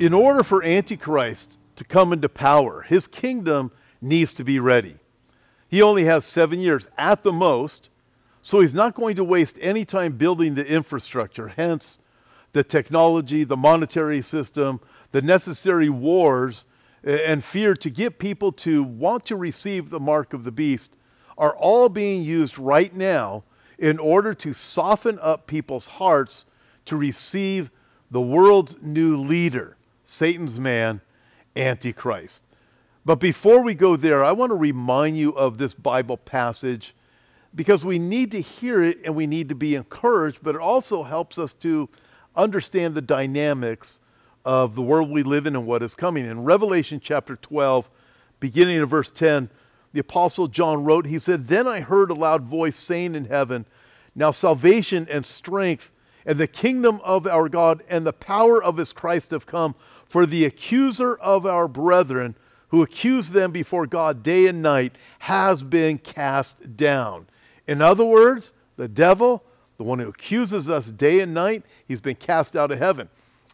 In order for Antichrist to come into power, his kingdom needs to be ready. He only has seven years at the most, so he's not going to waste any time building the infrastructure, hence, the technology, the monetary system, the necessary wars, and fear to get people to want to receive the mark of the beast are all being used right now in order to soften up people's hearts to receive the world's new leader, Satan's man, Antichrist. But before we go there, I want to remind you of this Bible passage because we need to hear it and we need to be encouraged, but it also helps us to understand the dynamics of the world we live in and what is coming. In Revelation chapter 12, beginning in verse 10, the Apostle John wrote, he said, Then I heard a loud voice saying in heaven, Now salvation and strength and the kingdom of our God and the power of his Christ have come, for the accuser of our brethren, who accused them before God day and night, has been cast down. In other words, the devil, the one who accuses us day and night, he's been cast out of heaven.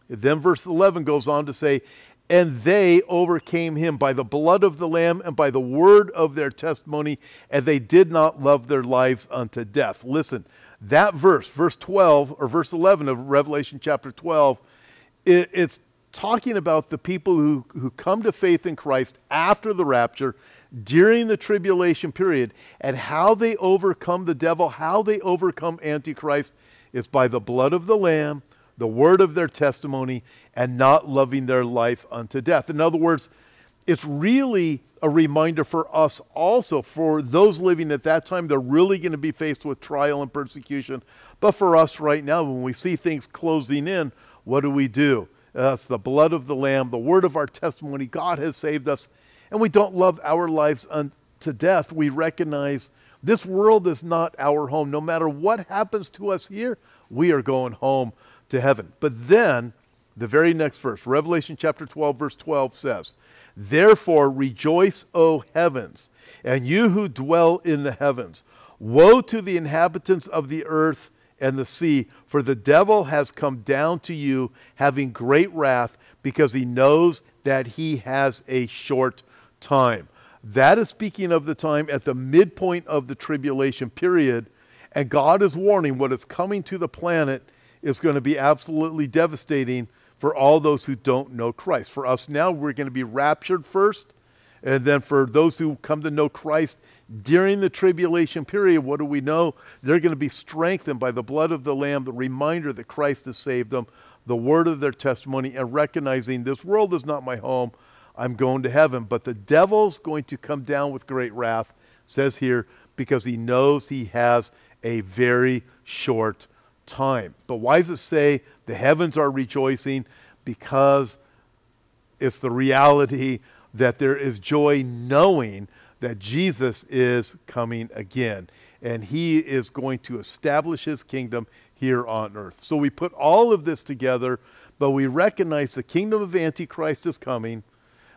Then verse 11 goes on to say, and they overcame him by the blood of the Lamb and by the word of their testimony, and they did not love their lives unto death. Listen, that verse, verse 12 or verse 11 of Revelation chapter 12, it, it's talking about the people who, who come to faith in Christ after the rapture during the tribulation period and how they overcome the devil, how they overcome Antichrist is by the blood of the Lamb, the word of their testimony, and not loving their life unto death. In other words, it's really a reminder for us also, for those living at that time, they're really going to be faced with trial and persecution. But for us right now, when we see things closing in, what do we do? That's the blood of the Lamb, the word of our testimony. God has saved us, and we don't love our lives unto death. We recognize this world is not our home. No matter what happens to us here, we are going home to heaven. But then, the very next verse, Revelation chapter 12, verse 12 says, Therefore rejoice, O heavens, and you who dwell in the heavens. Woe to the inhabitants of the earth and the sea, for the devil has come down to you, having great wrath, because he knows that he has a short time. That is speaking of the time at the midpoint of the tribulation period. And God is warning what is coming to the planet is going to be absolutely devastating for all those who don't know Christ. For us now, we're going to be raptured first. And then for those who come to know Christ during the tribulation period, what do we know? They're going to be strengthened by the blood of the Lamb, the reminder that Christ has saved them, the word of their testimony, and recognizing this world is not my home. I'm going to heaven. But the devil's going to come down with great wrath, says here, because he knows he has a very short time. But why does it say the heavens are rejoicing? Because it's the reality that there is joy knowing that Jesus is coming again and he is going to establish his kingdom here on earth. So we put all of this together, but we recognize the kingdom of Antichrist is coming.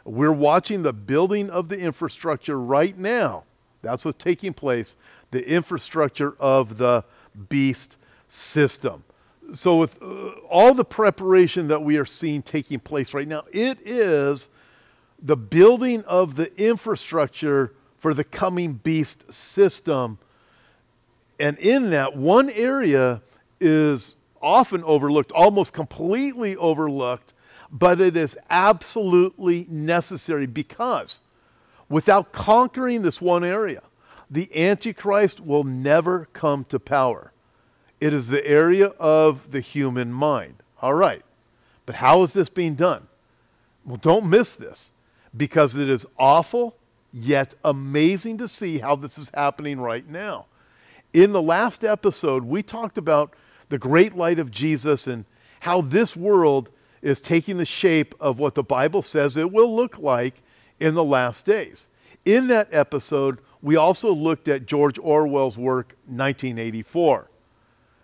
We're watching the building of the infrastructure right now. That's what's taking place, the infrastructure of the beast system. So, with uh, all the preparation that we are seeing taking place right now, it is the building of the infrastructure for the coming beast system. And in that, one area is often overlooked, almost completely overlooked, but it is absolutely necessary because without conquering this one area, the Antichrist will never come to power. It is the area of the human mind. All right. But how is this being done? Well, don't miss this because it is awful yet amazing to see how this is happening right now. In the last episode, we talked about the great light of Jesus and how this world is taking the shape of what the Bible says it will look like in the last days. In that episode, we also looked at George Orwell's work, 1984.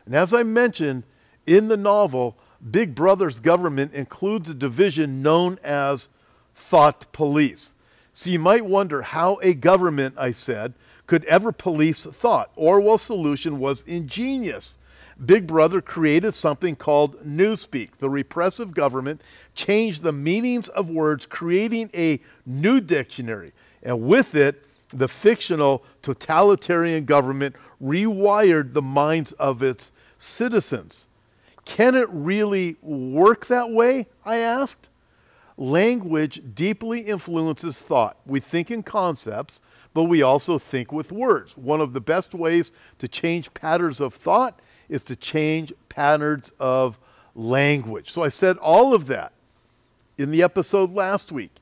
And as I mentioned in the novel, Big Brother's government includes a division known as thought police. So you might wonder how a government, I said, could ever police thought. Orwell's solution was ingenious. Big Brother created something called Newspeak. The repressive government changed the meanings of words, creating a new dictionary. And with it, the fictional totalitarian government rewired the minds of its citizens. Can it really work that way? I asked. Language deeply influences thought. We think in concepts, but we also think with words. One of the best ways to change patterns of thought is to change patterns of language. So I said all of that in the episode last week,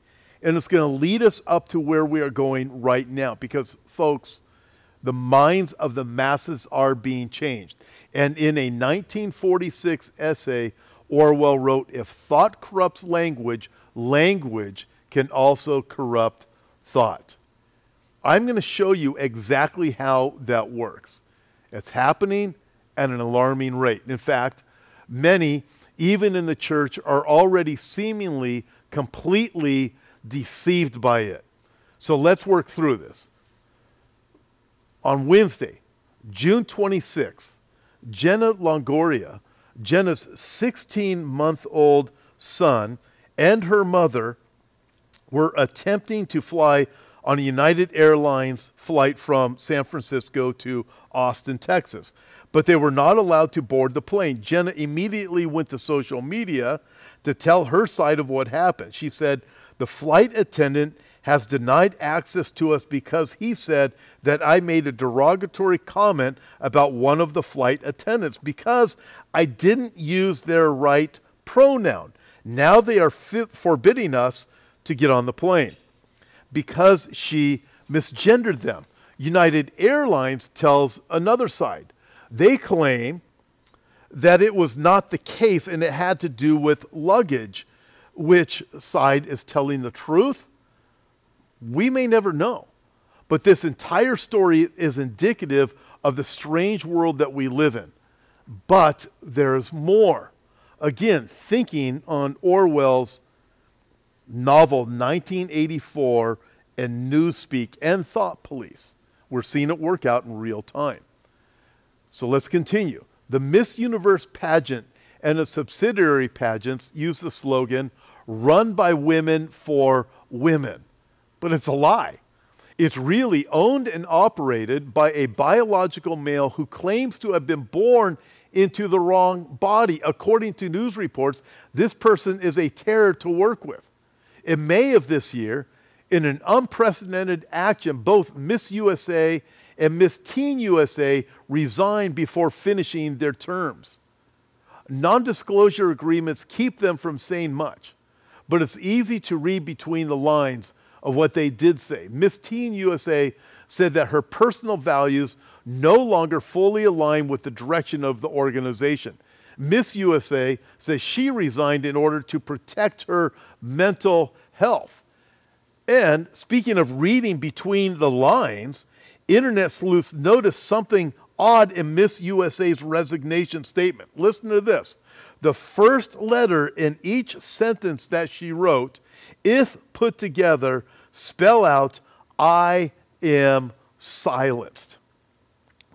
and it's going to lead us up to where we are going right now because, folks, the minds of the masses are being changed. And in a 1946 essay, Orwell wrote, If thought corrupts language, language can also corrupt thought. I'm going to show you exactly how that works. It's happening at an alarming rate. In fact, many, even in the church, are already seemingly completely deceived by it. So let's work through this. On Wednesday, June 26th, Jenna Longoria, Jenna's 16 month old son, and her mother were attempting to fly on a United Airlines flight from San Francisco to Austin, Texas. But they were not allowed to board the plane. Jenna immediately went to social media to tell her side of what happened. She said, The flight attendant has denied access to us because he said that I made a derogatory comment about one of the flight attendants because I didn't use their right pronoun. Now they are forbidding us to get on the plane because she misgendered them. United Airlines tells another side. They claim that it was not the case and it had to do with luggage. Which side is telling the truth? We may never know. But this entire story is indicative of the strange world that we live in. But there's more. Again, thinking on Orwell's novel 1984 and Newspeak and Thought Police. We're seeing it work out in real time. So let's continue. The Miss Universe pageant and its subsidiary pageants use the slogan, run by women for women. But it's a lie. It's really owned and operated by a biological male who claims to have been born into the wrong body. According to news reports, this person is a terror to work with. In May of this year, in an unprecedented action, both Miss USA and Miss Teen USA resigned before finishing their terms. Non disclosure agreements keep them from saying much, but it's easy to read between the lines of what they did say. Miss Teen USA said that her personal values no longer fully align with the direction of the organization. Miss USA says she resigned in order to protect her mental health. And speaking of reading between the lines, internet sleuths noticed something odd in Miss USA's resignation statement. Listen to this. The first letter in each sentence that she wrote, if put together, spell out, I am silenced.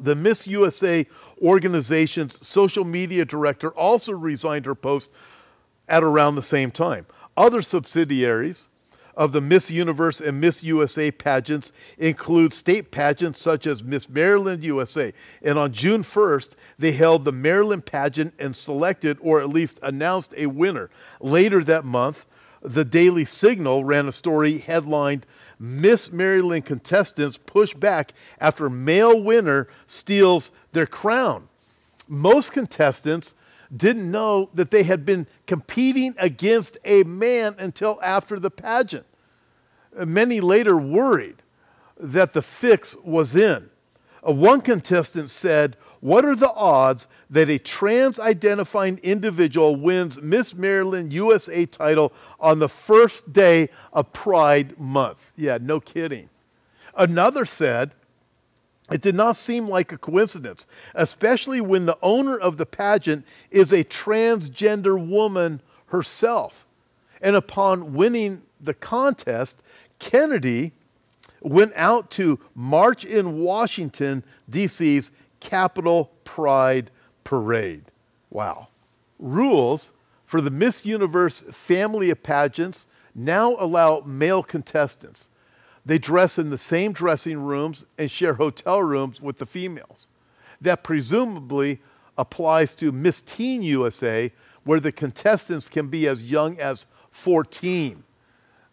The Miss USA organization's social media director also resigned her post at around the same time. Other subsidiaries of the Miss Universe and Miss USA pageants include state pageants such as Miss Maryland USA. And on June 1st, they held the Maryland pageant and selected or at least announced a winner. Later that month, the Daily Signal ran a story headlined Miss Maryland contestants push back after a male winner steals their crown. Most contestants didn't know that they had been competing against a man until after the pageant. Many later worried that the fix was in. One contestant said, What are the odds that a trans identifying individual wins Miss Maryland USA title on the first day of Pride Month? Yeah, no kidding. Another said, it did not seem like a coincidence, especially when the owner of the pageant is a transgender woman herself. And upon winning the contest, Kennedy went out to march in Washington, D.C.'s Capitol Pride parade. Wow. Rules for the Miss Universe family of pageants now allow male contestants. They dress in the same dressing rooms and share hotel rooms with the females. That presumably applies to Miss Teen USA, where the contestants can be as young as 14.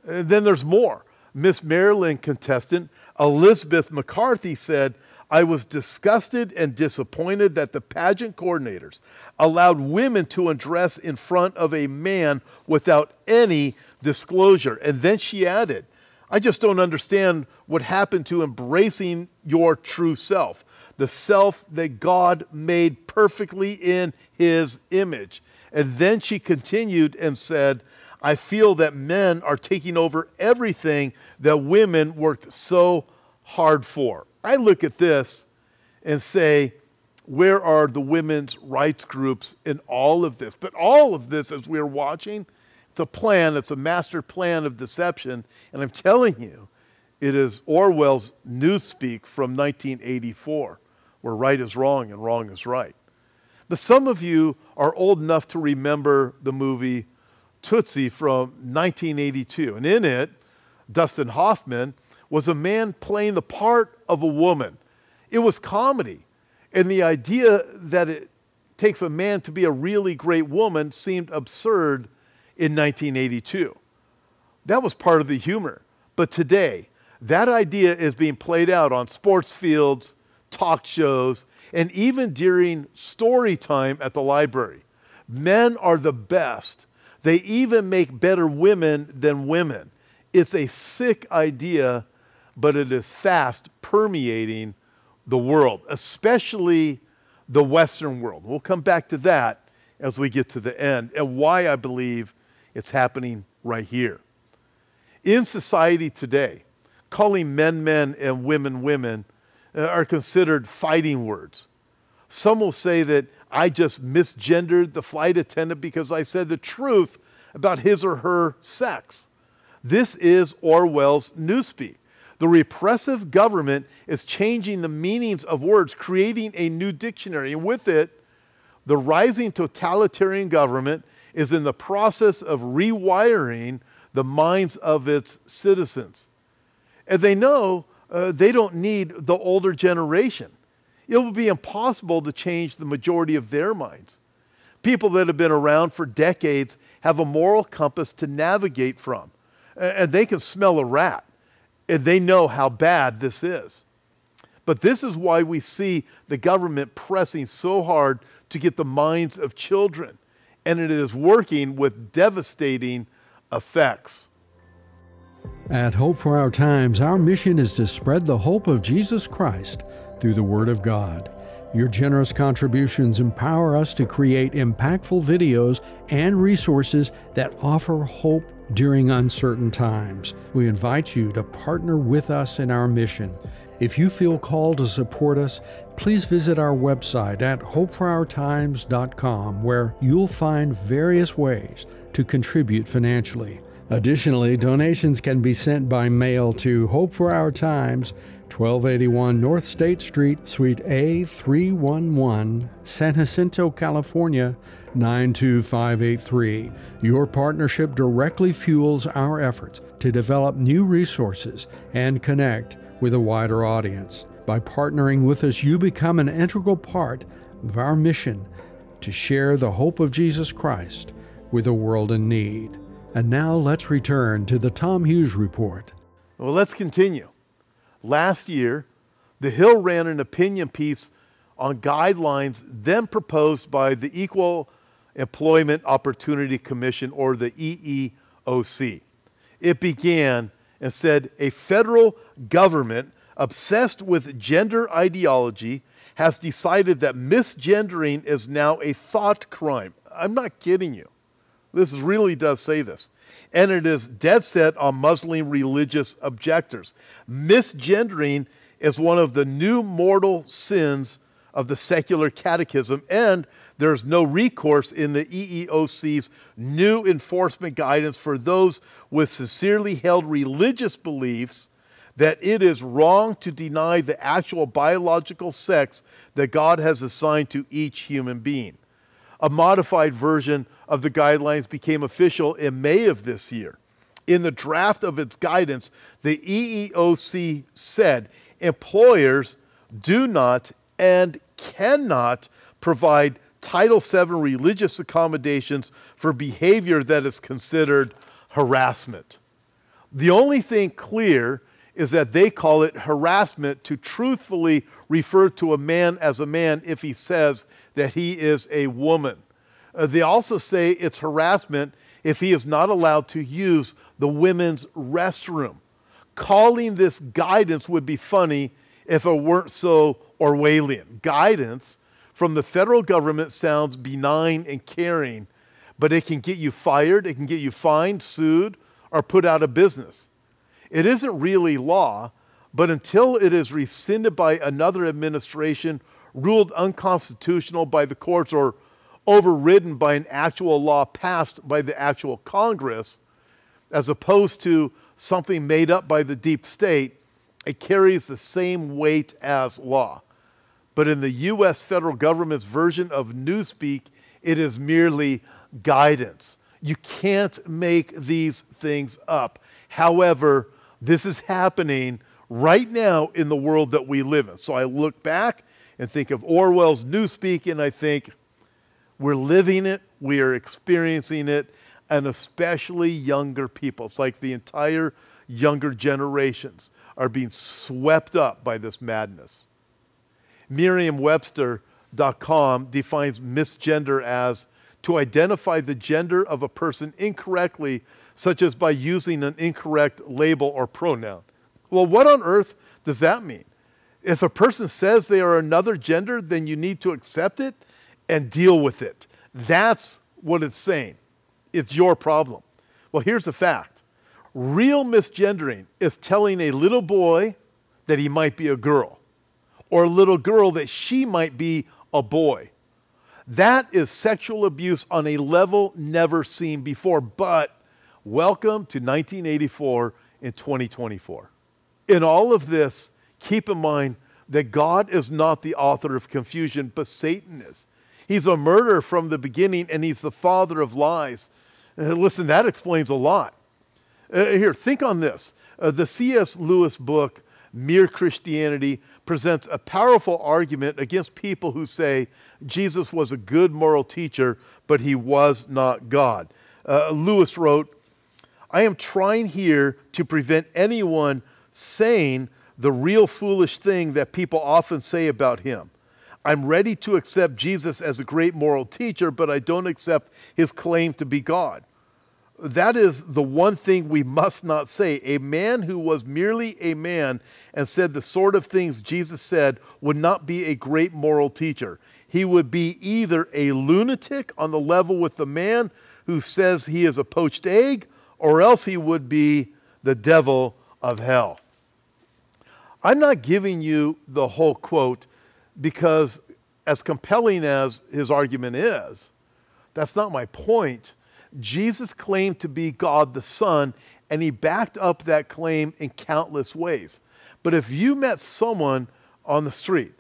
And uh, then there's more. Miss Maryland contestant Elizabeth McCarthy said, I was disgusted and disappointed that the pageant coordinators allowed women to undress in front of a man without any disclosure. And then she added, I just don't understand what happened to embracing your true self, the self that God made perfectly in his image. And then she continued and said, I feel that men are taking over everything that women worked so hard for. I look at this and say, where are the women's rights groups in all of this? But all of this, as we're watching, it's a plan, it's a master plan of deception. And I'm telling you, it is Orwell's Newspeak from 1984, where right is wrong and wrong is right. But some of you are old enough to remember the movie Tootsie from 1982. And in it, Dustin Hoffman was a man playing the part of a woman. It was comedy. And the idea that it takes a man to be a really great woman seemed absurd in 1982. That was part of the humor. But today, that idea is being played out on sports fields, talk shows, and even during story time at the library. Men are the best. They even make better women than women. It's a sick idea, but it is fast permeating the world, especially the Western world. We'll come back to that as we get to the end and why I believe it's happening right here. In society today, calling men men and women women uh, are considered fighting words. Some will say that I just misgendered the flight attendant because I said the truth about his or her sex. This is Orwell's Newspeak. The repressive government is changing the meanings of words, creating a new dictionary. And with it, the rising totalitarian government is in the process of rewiring the minds of its citizens. And they know uh, they don't need the older generation. It will be impossible to change the majority of their minds. People that have been around for decades have a moral compass to navigate from, and they can smell a rat they know how bad this is. But this is why we see the government pressing so hard to get the minds of children. And it is working with devastating effects. At Hope for Our Times, our mission is to spread the hope of Jesus Christ through the Word of God. Your generous contributions empower us to create impactful videos and resources that offer hope during uncertain times. We invite you to partner with us in our mission. If you feel called to support us, please visit our website at hopeforourtimes.com where you'll find various ways to contribute financially. Additionally, donations can be sent by mail to Hope for Our Times, 1281 North State Street, Suite A311, San Jacinto, California 92583. Your partnership directly fuels our efforts to develop new resources and connect with a wider audience. By partnering with us, you become an integral part of our mission to share the hope of Jesus Christ with a world in need. And now let's return to the Tom Hughes Report. Well, let's continue. Last year, The Hill ran an opinion piece on guidelines then proposed by the Equal Employment Opportunity Commission, or the EEOC. It began and said a federal government obsessed with gender ideology has decided that misgendering is now a thought crime. I'm not kidding you. This really does say this. And it is dead set on Muslim religious objectors. Misgendering is one of the new mortal sins of the secular catechism, and there's no recourse in the EEOC's new enforcement guidance for those with sincerely held religious beliefs that it is wrong to deny the actual biological sex that God has assigned to each human being. A modified version of the guidelines became official in May of this year. In the draft of its guidance, the EEOC said employers do not and cannot provide Title VII religious accommodations for behavior that is considered harassment. The only thing clear is that they call it harassment to truthfully refer to a man as a man if he says that he is a woman. Uh, they also say it's harassment if he is not allowed to use the women's restroom. Calling this guidance would be funny if it weren't so Orwellian. Guidance from the federal government sounds benign and caring, but it can get you fired, it can get you fined, sued, or put out of business. It isn't really law, but until it is rescinded by another administration, ruled unconstitutional by the courts, or overridden by an actual law passed by the actual Congress, as opposed to something made up by the deep state, it carries the same weight as law. But in the US federal government's version of Newspeak, it is merely guidance. You can't make these things up. However, this is happening right now in the world that we live in. So I look back and think of Orwell's Newspeak, and I think we're living it, we are experiencing it, and especially younger people. It's like the entire younger generations are being swept up by this madness. Merriam-Webster.com defines misgender as to identify the gender of a person incorrectly, such as by using an incorrect label or pronoun. Well, what on earth does that mean? If a person says they are another gender, then you need to accept it and deal with it. That's what it's saying. It's your problem. Well, here's the fact real misgendering is telling a little boy that he might be a girl, or a little girl that she might be a boy. That is sexual abuse on a level never seen before. But welcome to 1984 and 2024. In all of this, keep in mind that God is not the author of confusion, but Satan is. He's a murderer from the beginning, and he's the father of lies. Uh, listen, that explains a lot. Uh, here, think on this. Uh, the C.S. Lewis book, Mere Christianity, presents a powerful argument against people who say Jesus was a good moral teacher, but he was not God. Uh, Lewis wrote, I am trying here to prevent anyone saying the real foolish thing that people often say about him. I'm ready to accept Jesus as a great moral teacher, but I don't accept his claim to be God. That is the one thing we must not say. A man who was merely a man and said the sort of things Jesus said would not be a great moral teacher he would be either a lunatic on the level with the man who says he is a poached egg, or else he would be the devil of hell. I'm not giving you the whole quote because, as compelling as his argument is, that's not my point. Jesus claimed to be God the Son, and he backed up that claim in countless ways. But if you met someone on the street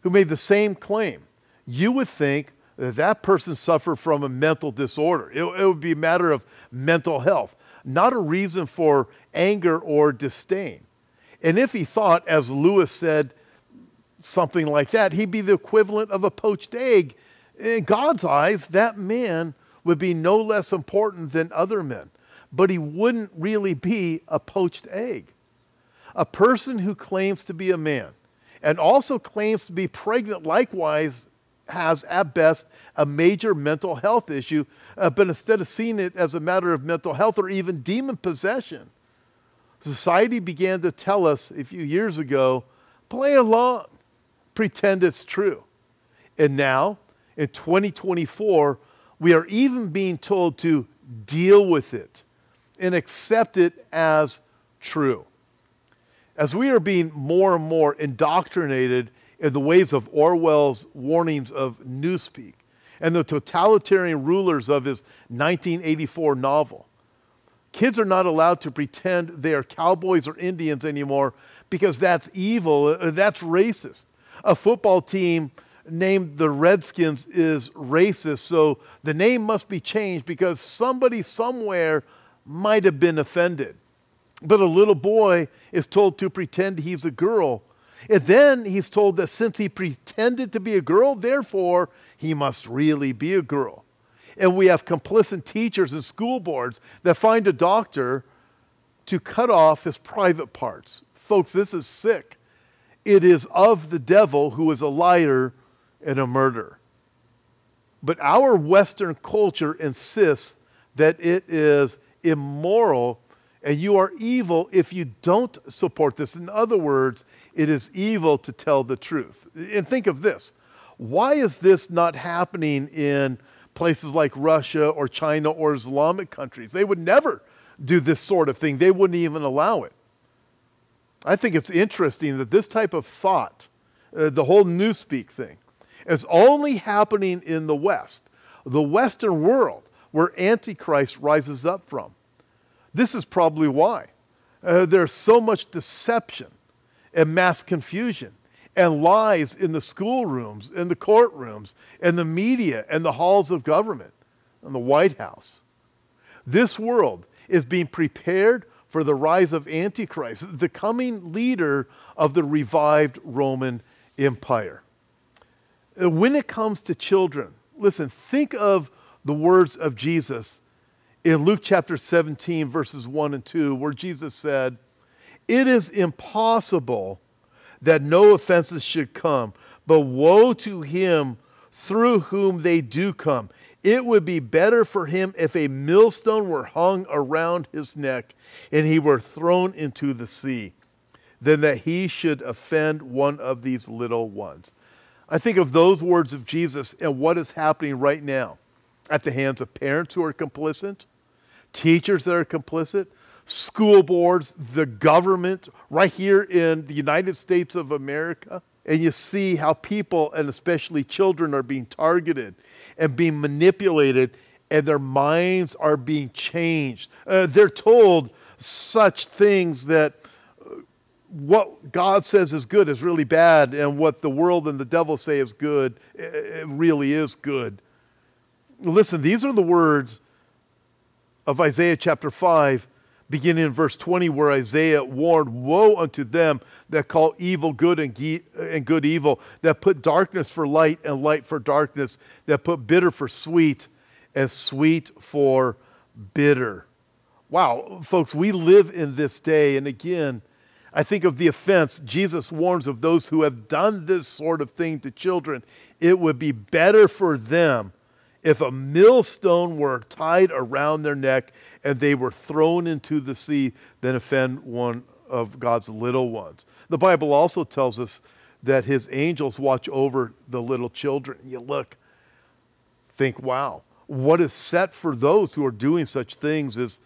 who made the same claim, you would think that that person suffered from a mental disorder. It, it would be a matter of mental health, not a reason for anger or disdain. And if he thought, as Lewis said, something like that, he'd be the equivalent of a poached egg. In God's eyes, that man would be no less important than other men, but he wouldn't really be a poached egg. A person who claims to be a man and also claims to be pregnant likewise has, at best, a major mental health issue, uh, but instead of seeing it as a matter of mental health or even demon possession, society began to tell us a few years ago play along, pretend it's true. And now, in 2024, we are even being told to deal with it and accept it as true. As we are being more and more indoctrinated in the ways of Orwell's warnings of Newspeak and the totalitarian rulers of his 1984 novel. Kids are not allowed to pretend they are cowboys or Indians anymore because that's evil, uh, that's racist. A football team named the Redskins is racist, so the name must be changed because somebody somewhere might have been offended. But a little boy is told to pretend he's a girl. And then he's told that since he pretended to be a girl, therefore he must really be a girl. And we have complicit teachers and school boards that find a doctor to cut off his private parts. Folks, this is sick. It is of the devil who is a liar and a murderer. But our Western culture insists that it is immoral and you are evil if you don't support this. In other words, it is evil to tell the truth. And think of this why is this not happening in places like Russia or China or Islamic countries? They would never do this sort of thing, they wouldn't even allow it. I think it's interesting that this type of thought, uh, the whole newspeak thing, is only happening in the West, the Western world, where Antichrist rises up from. This is probably why. Uh, there's so much deception and mass confusion and lies in the schoolrooms, in the courtrooms, in the media, and the halls of government, and the White House. This world is being prepared for the rise of Antichrist, the coming leader of the revived Roman Empire. Uh, when it comes to children, listen, think of the words of Jesus in Luke chapter 17, verses 1 and 2, where Jesus said, It is impossible that no offenses should come, but woe to him through whom they do come. It would be better for him if a millstone were hung around his neck and he were thrown into the sea than that he should offend one of these little ones. I think of those words of Jesus and what is happening right now at the hands of parents who are complicit, teachers that are complicit, school boards, the government, right here in the United States of America. And you see how people, and especially children, are being targeted and being manipulated, and their minds are being changed. Uh, they're told such things that uh, what God says is good is really bad, and what the world and the devil say is good, it really is good. Listen, these are the words of Isaiah chapter 5, beginning in verse 20, where Isaiah warned, Woe unto them that call evil good and, ge- and good evil, that put darkness for light and light for darkness, that put bitter for sweet and sweet for bitter. Wow, folks, we live in this day, and again, I think of the offense. Jesus warns of those who have done this sort of thing to children. It would be better for them if a millstone were tied around their neck and they were thrown into the sea than offend one of God's little ones. The Bible also tells us that his angels watch over the little children. You look, think, wow, what is set for those who are doing such things is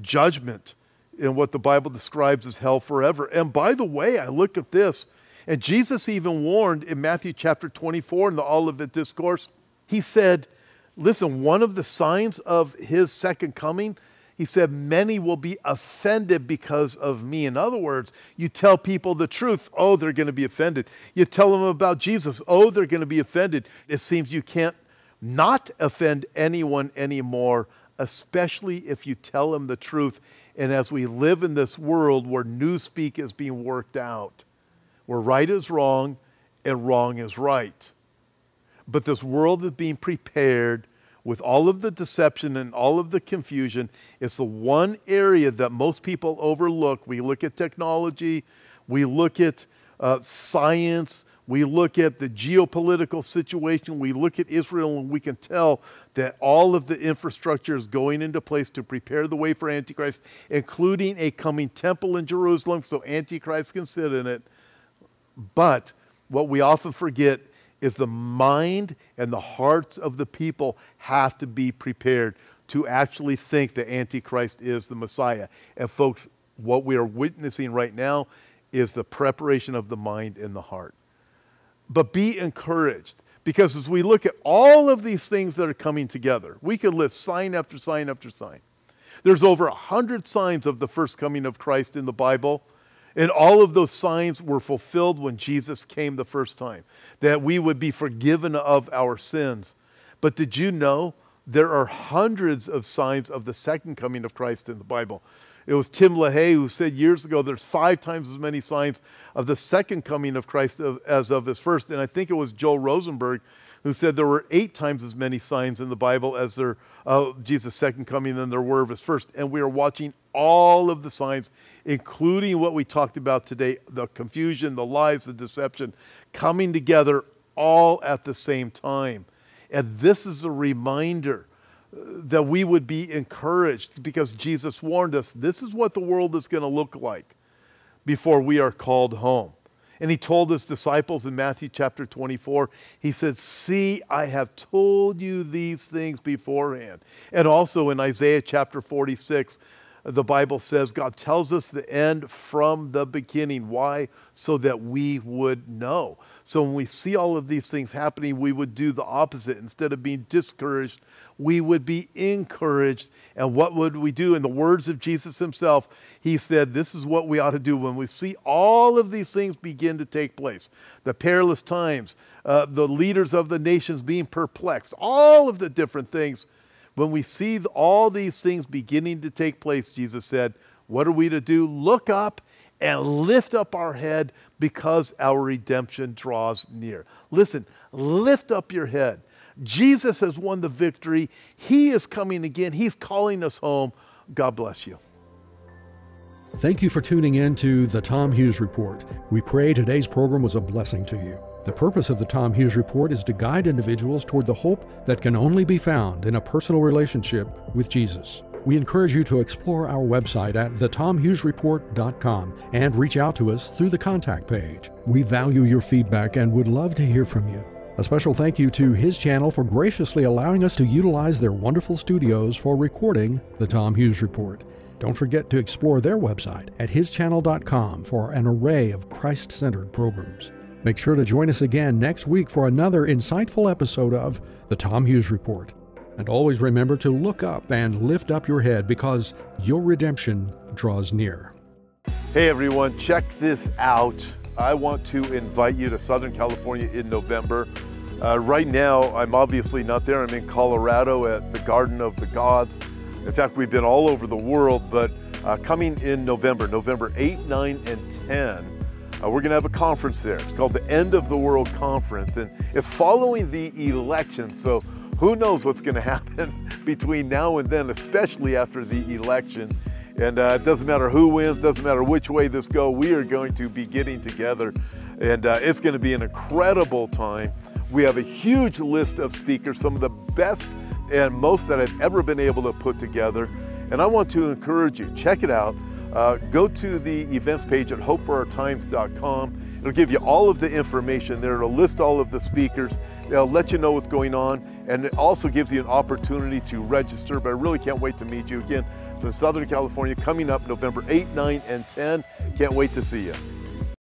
judgment in what the Bible describes as hell forever. And by the way, I look at this, and Jesus even warned in Matthew chapter 24 in the Olivet Discourse, he said, Listen, one of the signs of his second coming, he said, many will be offended because of me. In other words, you tell people the truth, oh, they're going to be offended. You tell them about Jesus, oh, they're going to be offended. It seems you can't not offend anyone anymore, especially if you tell them the truth. And as we live in this world where newspeak is being worked out, where right is wrong and wrong is right. But this world is being prepared with all of the deception and all of the confusion. It's the one area that most people overlook. We look at technology, we look at uh, science, we look at the geopolitical situation, we look at Israel, and we can tell that all of the infrastructure is going into place to prepare the way for Antichrist, including a coming temple in Jerusalem so Antichrist can sit in it. But what we often forget is the mind and the hearts of the people have to be prepared to actually think that Antichrist is the Messiah. And folks, what we are witnessing right now is the preparation of the mind and the heart. But be encouraged because as we look at all of these things that are coming together, we can list sign after sign after sign. There's over a hundred signs of the first coming of Christ in the Bible. And all of those signs were fulfilled when Jesus came the first time, that we would be forgiven of our sins. But did you know there are hundreds of signs of the second coming of Christ in the Bible? It was Tim LaHaye who said years ago there's five times as many signs of the second coming of Christ as of his first. And I think it was Joel Rosenberg who said there were eight times as many signs in the Bible as there of Jesus' second coming than there were of his first. And we are watching all of the signs, including what we talked about today the confusion, the lies, the deception, coming together all at the same time. And this is a reminder uh, that we would be encouraged because Jesus warned us this is what the world is going to look like before we are called home. And he told his disciples in Matthew chapter 24, he said, See, I have told you these things beforehand. And also in Isaiah chapter 46, the Bible says God tells us the end from the beginning. Why? So that we would know. So when we see all of these things happening, we would do the opposite. Instead of being discouraged, we would be encouraged. And what would we do? In the words of Jesus himself, he said, This is what we ought to do when we see all of these things begin to take place the perilous times, uh, the leaders of the nations being perplexed, all of the different things. When we see all these things beginning to take place, Jesus said, What are we to do? Look up and lift up our head because our redemption draws near. Listen, lift up your head. Jesus has won the victory. He is coming again. He's calling us home. God bless you. Thank you for tuning in to the Tom Hughes Report. We pray today's program was a blessing to you. The purpose of the Tom Hughes Report is to guide individuals toward the hope that can only be found in a personal relationship with Jesus. We encourage you to explore our website at thetomhughesreport.com and reach out to us through the contact page. We value your feedback and would love to hear from you. A special thank you to his channel for graciously allowing us to utilize their wonderful studios for recording the Tom Hughes Report. Don't forget to explore their website at hischannel.com for an array of Christ centered programs. Make sure to join us again next week for another insightful episode of The Tom Hughes Report. And always remember to look up and lift up your head because your redemption draws near. Hey everyone, check this out. I want to invite you to Southern California in November. Uh, right now, I'm obviously not there. I'm in Colorado at the Garden of the Gods. In fact, we've been all over the world, but uh, coming in November, November 8, 9, and 10, uh, we're going to have a conference there. It's called the End of the World Conference, and it's following the election. So who knows what's going to happen between now and then, especially after the election. And uh, it doesn't matter who wins, doesn't matter which way this go. We are going to be getting together, and uh, it's going to be an incredible time. We have a huge list of speakers, some of the best and most that I've ever been able to put together. And I want to encourage you, check it out. Uh, go to the events page at hopeforourtimes.com It'll give you all of the information there. It'll list all of the speakers. It'll let you know what's going on. And it also gives you an opportunity to register. But I really can't wait to meet you again to Southern California coming up November 8, 9, and 10. Can't wait to see you.